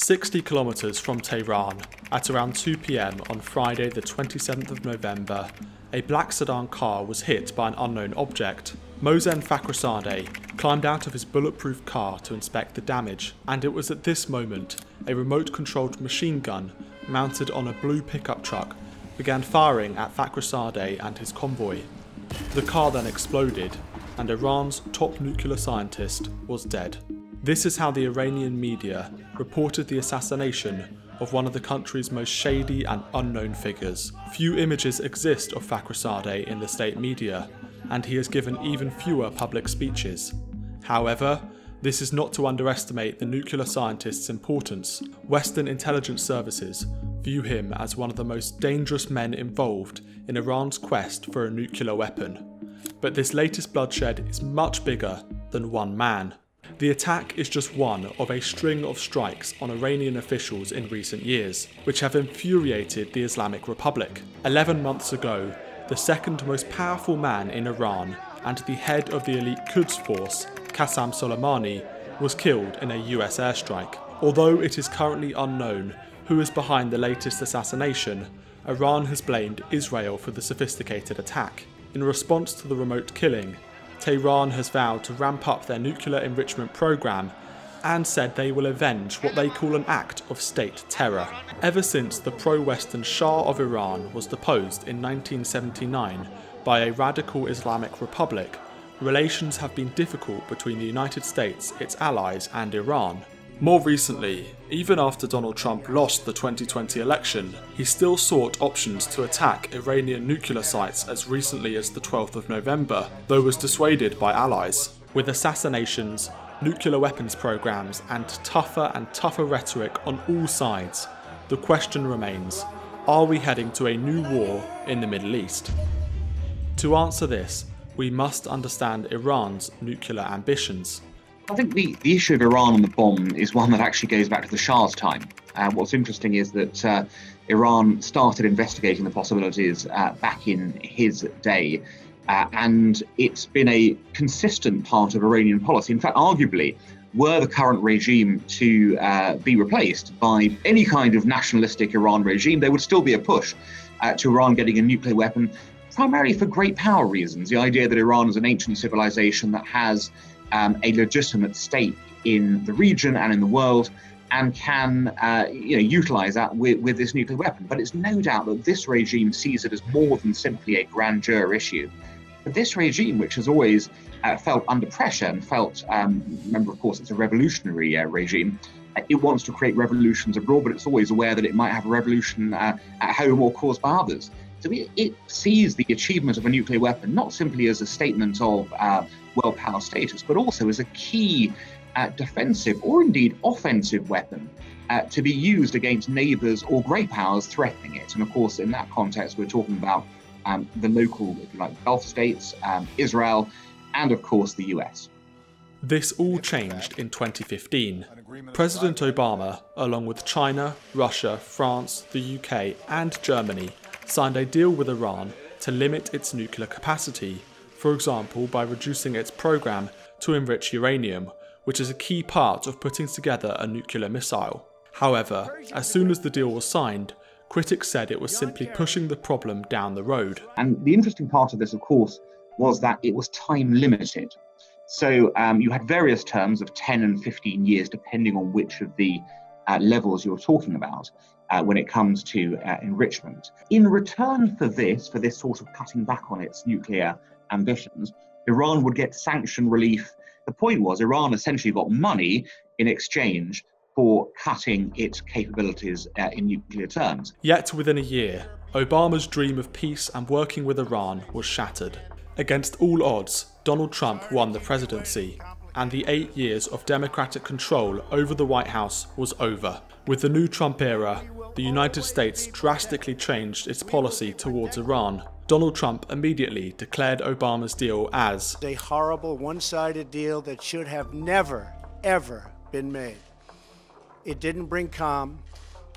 60 kilometers from Tehran, at around 2 pm on Friday, the 27th of November, a black sedan car was hit by an unknown object. Mohsen Fakhrizadeh climbed out of his bulletproof car to inspect the damage, and it was at this moment a remote controlled machine gun mounted on a blue pickup truck began firing at Fakhrizadeh and his convoy. The car then exploded, and Iran's top nuclear scientist was dead. This is how the Iranian media reported the assassination of one of the country's most shady and unknown figures. Few images exist of Fakhrizadeh in the state media, and he has given even fewer public speeches. However, this is not to underestimate the nuclear scientist's importance. Western intelligence services view him as one of the most dangerous men involved in Iran's quest for a nuclear weapon. But this latest bloodshed is much bigger than one man. The attack is just one of a string of strikes on Iranian officials in recent years, which have infuriated the Islamic Republic. 11 months ago, the second most powerful man in Iran and the head of the elite Quds force, Qasem Soleimani, was killed in a US airstrike. Although it is currently unknown who is behind the latest assassination, Iran has blamed Israel for the sophisticated attack. In response to the remote killing, Tehran has vowed to ramp up their nuclear enrichment program and said they will avenge what they call an act of state terror. Ever since the pro-Western Shah of Iran was deposed in 1979 by a radical Islamic republic, relations have been difficult between the United States, its allies and Iran. More recently, even after Donald Trump lost the 2020 election, he still sought options to attack Iranian nuclear sites as recently as the 12th of November, though was dissuaded by allies. With assassinations, nuclear weapons programs, and tougher and tougher rhetoric on all sides, the question remains are we heading to a new war in the Middle East? To answer this, we must understand Iran's nuclear ambitions. I think the, the issue of Iran and the bomb is one that actually goes back to the Shah's time. Uh, what's interesting is that uh, Iran started investigating the possibilities uh, back in his day, uh, and it's been a consistent part of Iranian policy. In fact, arguably, were the current regime to uh, be replaced by any kind of nationalistic Iran regime, there would still be a push uh, to Iran getting a nuclear weapon, primarily for great power reasons. The idea that Iran is an ancient civilization that has um, a legitimate stake in the region and in the world and can uh, you know, utilize that with, with this nuclear weapon. But it's no doubt that this regime sees it as more than simply a grandeur issue. But this regime, which has always uh, felt under pressure and felt, um, remember, of course, it's a revolutionary uh, regime. Uh, it wants to create revolutions abroad, but it's always aware that it might have a revolution uh, at home or caused by others. So it, it, sees the achievement of a nuclear weapon not simply as a statement of uh, world power status, but also as a key uh, defensive or indeed offensive weapon uh, to be used against neighbours or great powers threatening it. And of course, in that context, we're talking about um, the local, if you like, Gulf states, um, Israel, and of course the US. This all changed in 2015. President Obama, along with China, Russia, France, the UK, and Germany, signed a deal with Iran to limit its nuclear capacity, for example by reducing its program to enrich uranium, which is a key part of putting together a nuclear missile. However, as soon as the deal was signed, critics said it was simply pushing the problem down the road. And the interesting part of this, of course, was that it was time limited. So um, you had various terms of 10 and 15 years, depending on which of the uh, levels you're talking about uh, when it comes to uh, enrichment. In return for this, for this sort of cutting back on its nuclear ambitions, Iran would get sanction relief. The point was, Iran essentially got money in exchange for cutting its capabilities uh, in nuclear terms. Yet within a year, Obama's dream of peace and working with Iran was shattered. Against all odds, Donald Trump won the presidency, and the eight years of Democratic control over the White House was over. With the new Trump era, the United States drastically changed its policy towards Iran. Donald Trump immediately declared Obama's deal as a horrible one sided deal that should have never, ever been made. It didn't bring calm,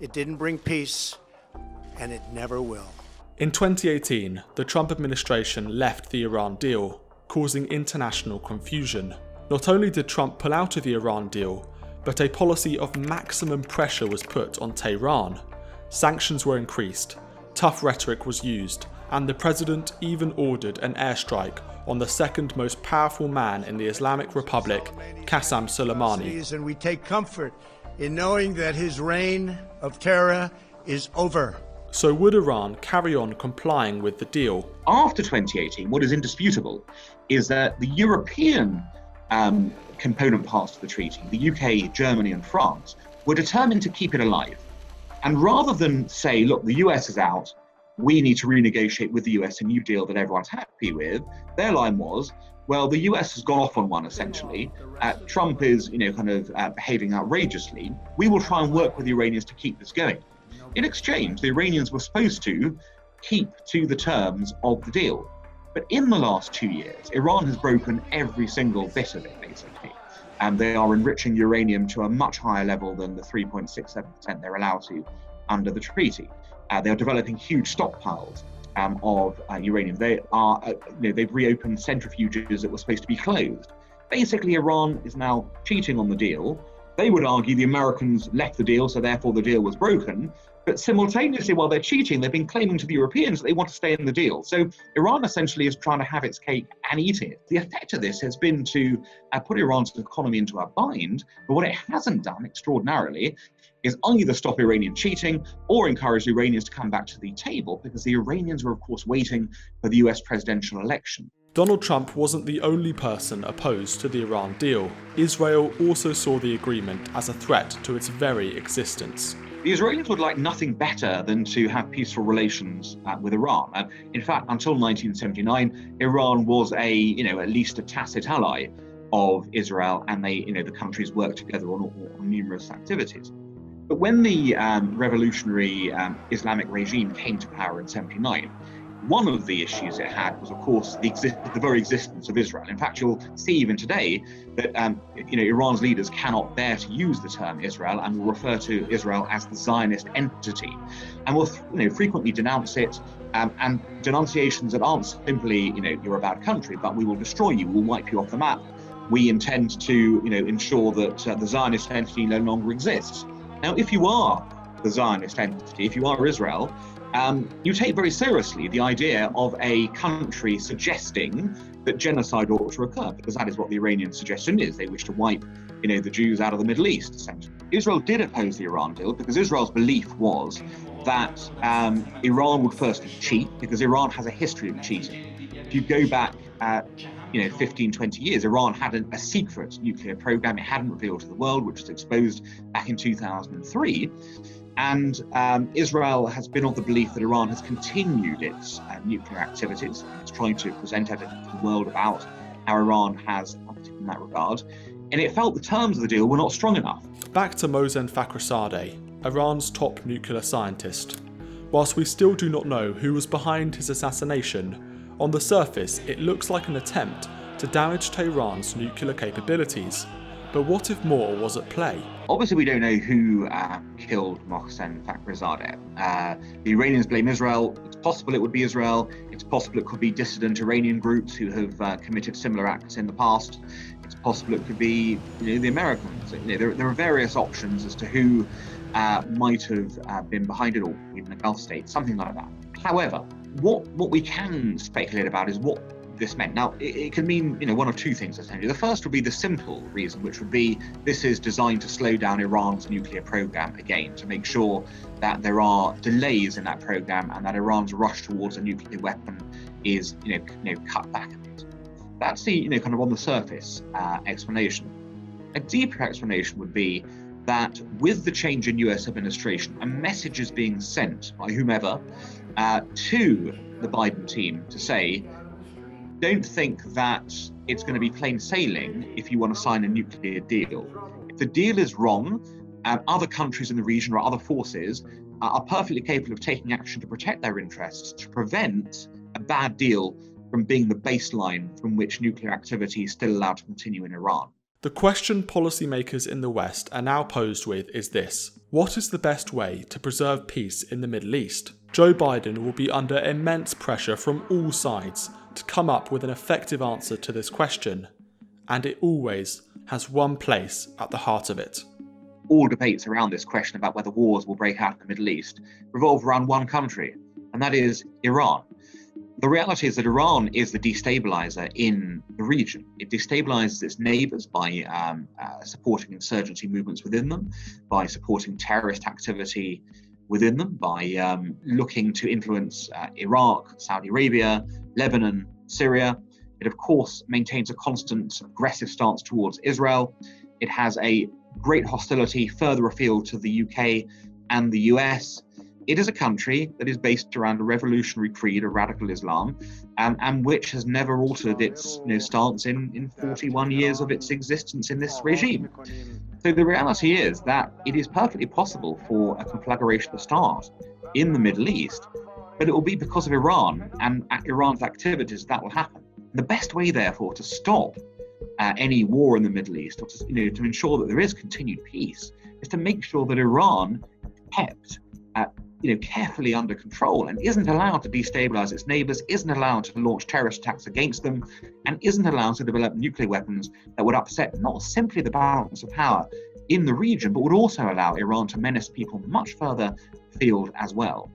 it didn't bring peace, and it never will. In 2018, the Trump administration left the Iran deal, causing international confusion. Not only did Trump pull out of the Iran deal, but a policy of maximum pressure was put on Tehran. Sanctions were increased, tough rhetoric was used, and the president even ordered an airstrike on the second most powerful man in the Islamic Republic, Qasem Soleimani. And we take comfort in knowing that his reign of terror is over. So would Iran carry on complying with the deal? After 2018, what is indisputable is that the European um, component parts of the treaty, the UK, Germany, and France, were determined to keep it alive. And rather than say, look, the US is out, we need to renegotiate with the US a new deal that everyone's happy with, their line was, well, the US has gone off on one essentially. Uh, Trump is, you know, kind of uh, behaving outrageously. We will try and work with the Iranians to keep this going. In exchange, the Iranians were supposed to keep to the terms of the deal. But in the last two years, Iran has broken every single bit of it, basically. And they are enriching uranium to a much higher level than the 3.67% they're allowed to under the treaty. Uh, they are developing huge stockpiles um, of uh, uranium. They are, uh, you know, they've reopened centrifuges that were supposed to be closed. Basically, Iran is now cheating on the deal. They would argue the Americans left the deal, so therefore the deal was broken. But simultaneously, while they're cheating, they've been claiming to the Europeans that they want to stay in the deal. So Iran essentially is trying to have its cake and eat it. The effect of this has been to uh, put Iran's economy into a bind. But what it hasn't done, extraordinarily, is either stop Iranian cheating or encourage Iranians to come back to the table because the Iranians were, of course, waiting for the US presidential election. Donald Trump wasn't the only person opposed to the Iran deal. Israel also saw the agreement as a threat to its very existence. The Israelis would like nothing better than to have peaceful relations uh, with Iran. Uh, in fact, until 1979, Iran was a, you know, at least a tacit ally of Israel, and they, you know, the countries worked together on, on numerous activities. But when the um, revolutionary um, Islamic regime came to power in 79, one of the issues it had was, of course, the, exist- the very existence of Israel. In fact, you'll see even today that um, you know Iran's leaders cannot bear to use the term Israel and will refer to Israel as the Zionist entity, and will you know frequently denounce it. Um, and denunciations that aren't simply, you know, you're a bad country, but we will destroy you, we'll wipe you off the map. We intend to, you know, ensure that uh, the Zionist entity no longer exists. Now, if you are the Zionist entity, if you are Israel, um, you take very seriously the idea of a country suggesting that genocide ought to occur, because that is what the Iranian suggestion is. They wish to wipe, you know, the Jews out of the Middle East, essentially. Israel did oppose the Iran deal because Israel's belief was that um, Iran would first cheat, because Iran has a history of cheating. If you go back, uh, you know, 15, 20 years, Iran had a, a secret nuclear program it hadn't revealed to the world, which was exposed back in 2003. And um, Israel has been of the belief that Iran has continued its uh, nuclear activities. It's trying to present evidence to the world about how Iran has acted in that regard. And it felt the terms of the deal were not strong enough. Back to Mohsen Fakhrizadeh, Iran's top nuclear scientist. Whilst we still do not know who was behind his assassination, on the surface it looks like an attempt to damage Tehran's nuclear capabilities but what if more was at play? Obviously, we don't know who uh, killed Mohsen Fakhrizadeh. Uh, the Iranians blame Israel. It's possible it would be Israel. It's possible it could be dissident Iranian groups who have uh, committed similar acts in the past. It's possible it could be you know, the Americans. You know, there, there, are various options as to who uh, might have uh, been behind it all, even the Gulf states, something like that. However, what, what we can speculate about is what this meant. Now, it, it can mean you know one of two things essentially. The first would be the simple reason, which would be this is designed to slow down Iran's nuclear program again, to make sure that there are delays in that program and that Iran's rush towards a nuclear weapon is you know, you know cut back a bit. That's the you know kind of on the surface uh, explanation. A deeper explanation would be that with the change in US administration, a message is being sent by whomever uh, to the Biden team to say don't think that it's going to be plain sailing if you want to sign a nuclear deal. If the deal is wrong, um, other countries in the region or other forces are perfectly capable of taking action to protect their interests, to prevent a bad deal from being the baseline from which nuclear activity is still allowed to continue in Iran. The question policymakers in the West are now posed with is this What is the best way to preserve peace in the Middle East? Joe Biden will be under immense pressure from all sides to come up with an effective answer to this question, and it always has one place at the heart of it. all debates around this question about whether wars will break out in the Middle East revolve around one country, and that is Iran. The reality is that Iran is the destabilizer in the region. It destabilizes its neighbors by um, uh, supporting insurgency movements within them, by supporting terrorist activity within them, by um, looking to influence uh, Iraq, Saudi Arabia, Lebanon, Syria. It, of course, maintains a constant aggressive stance towards Israel. It has a great hostility further afield to the UK and the US. It is a country that is based around a revolutionary creed of radical Islam um, and which has never altered its you know, stance in, in 41 years of its existence in this regime. So the reality is that it is perfectly possible for a conflagration to start in the Middle East, but it will be because of Iran and Iran's activities that will happen. The best way, therefore, to stop uh, any war in the Middle East, or to, you know, to ensure that there is continued peace, is to make sure that Iran kept uh, you know, carefully under control and isn't allowed to destabilize its neighbors, isn't allowed to launch terrorist attacks against them, and isn't allowed to develop nuclear weapons that would upset not simply the balance of power in the region, but would also allow Iran to menace people much further afield as well.